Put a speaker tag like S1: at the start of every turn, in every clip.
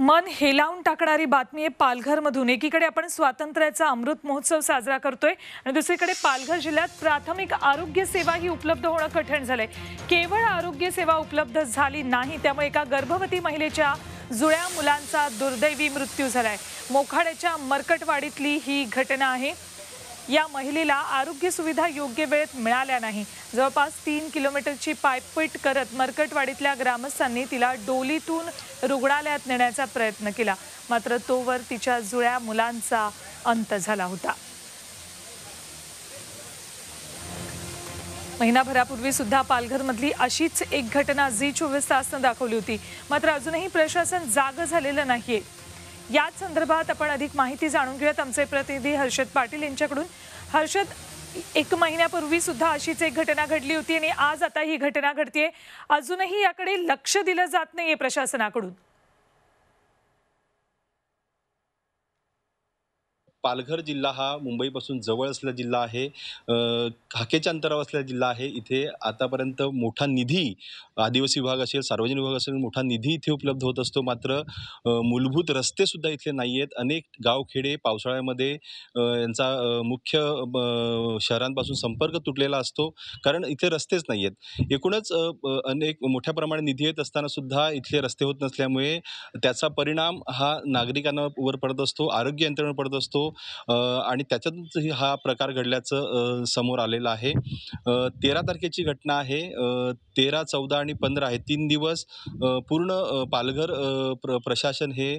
S1: मन हेलावून टाकणारी बातमी आहे पालघरमधून. एकीकडे आपण स्वातंत्र्याचा अमृत महोत्सव साजरा करतोय आणि दुसरीकडे पालघर जिल्ह्यात प्राथमिक आरोग्य सेवा ही उपलब्ध होणं कठीण झालंय. केवळ आरोग्य सेवा उपलब्ध झाली नाही त्यामुळे एका गर्भवती महिलेच्या जुळ्या मुलांचा दुर्दैवी मृत्यू झालाय. मोखाड्याच्या मरकटवाडीतली ही घटना आहे. या महिलेला आरोग्य सुविधा योग्य वेळेत मिळाल्या नाही. जवळपास तीन किलोमीटरची पायपीट करत मरकटवाडीतल्या ग्रामस्थांनी तिला डोलीतून रुग्णालयात नेण्याचा प्रयत्न केला. मात्र तोवर तिच्या जुळ्या मुलांचा अंत झाला होता. महिनाभरापूर्वी सुद्धा पालघरमधली अशीच एक घटना झी चोवीस तासनं दाखवली होती. मात्र अजूनही प्रशासन जाग झालेलं नाहीये. याच संदर्भात आपण अधिक माहिती जाणून घेऊयात. आमचे प्रतिनिधी हर्षद पाटील यांच्याकडून. हर्षद एक महिन्यापूर्वी सुद्धा अशीच एक घटना घडली होती आणि आज आता ही घटना घडतीये. अजूनही याकडे लक्ष दिलं जात नाहीये प्रशासनाकडून.
S2: पालघर जिल्हा हा मुंबईपासून जवळ असलेला जिल्हा आहे. हाकेच्या अंतरावर असलेला जिल्हा आहे. इथे आतापर्यंत मोठा निधी आदिवासी विभाग असेल सार्वजनिक विभाग असेल मोठा निधी इथे उपलब्ध होत असतो. मात्र मूलभूत रस्ते सुद्धा इथले नाही आहेत अनेक गावखेडे पावसाळ्यामध्ये यांचा मुख्य शहरांपासून संपर्क तुटलेला असतो. कारण इथे रस्तेच नाही आहेत एकूणच अनेक मोठ्या प्रमाणात निधी येत असताना सुद्धा इथले रस्ते होत नसल्यामुळे त्याचा परिणाम हा नागरिकांवर पडत असतो आरोग्य यंत्रणेवर पडत असतो. आणि त्याच्यातूनच ही हा प्रकार घडल्याचं समोर आलेलं आहे. तेरा तारखेची घटना आहे. तेरा चौदा आणि पंधरा हे तीन दिवस पूर्ण पालघर प्र प्रशासन हे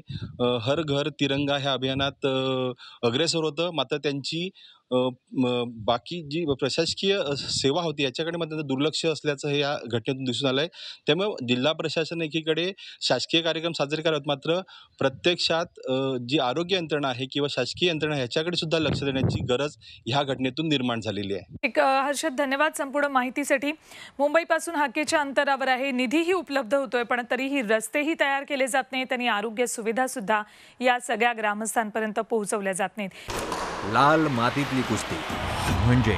S2: हर घर तिरंगा ह्या अभियानात अग्रेसर होतं. मात्र त्यांची बाकी जी प्रशासकीय सेवा होती याच्याकडे मात्र दुर्लक्ष असल्याचं हे या घटनेतून दिसून आलं आहे त्यामुळे जिल्हा प्रशासन एकीकडे शासकीय कार्यक्रम साजरे करत मात्र प्रत्यक्षात जी आरोग्य यंत्रणा आहे किंवा शासकीय यंत्रणा ह्याच्याकडे सुद्धा लक्ष देण्याची गरज ह्या घटनेतून निर्माण झालेली आहे.
S1: एक हर्षद धन्यवाद संपूर्ण माहितीसाठी. मुंबईपासून हाकेच्या अंतरावर आहे निधीही उपलब्ध होतोय पण तरीही रस्तेही तयार केले जात नाहीत आणि आरोग्य सुविधा सुद्धा या सगळ्या ग्रामस्थांपर्यंत पोहोचवल्या जात नाहीत.
S3: लाल मातीतली कुस्ती. म्हणजे?